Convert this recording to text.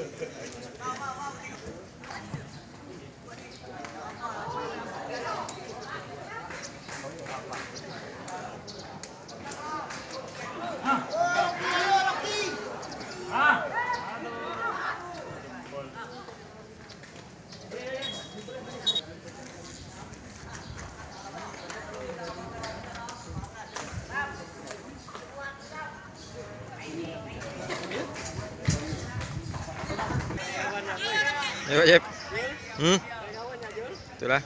Yeah. Ayo Pak Jep. Hmm. Itulah.